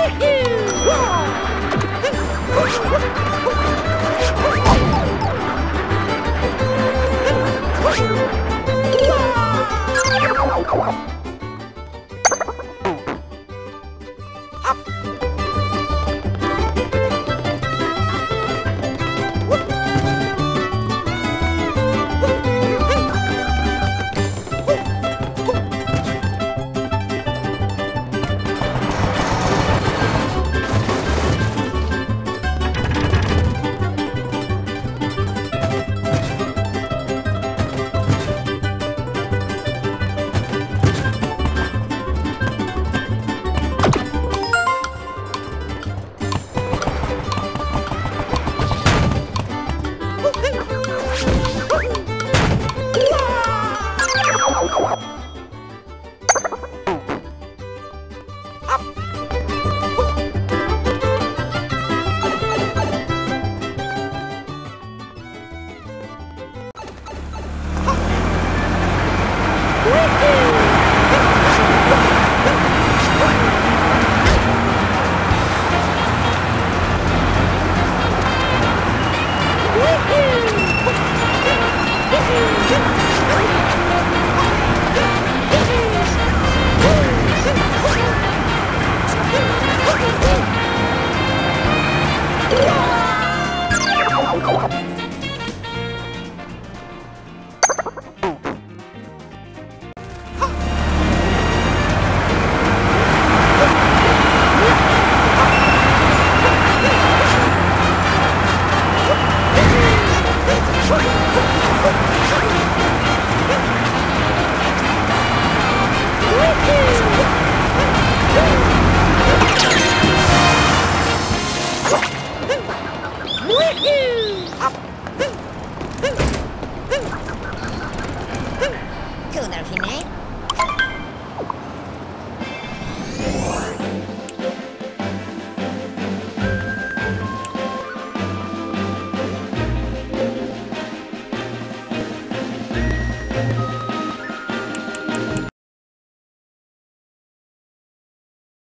Woohoo! Woohoo!